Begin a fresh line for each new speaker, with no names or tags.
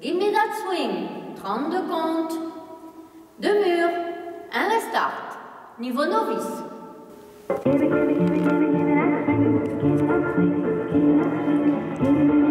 Give me that swing. 32 comptes. Deux murs. Un restart. Niveau novice.
Give it, give it, give it, give it, give it that swing, give it that swing, give it that swing.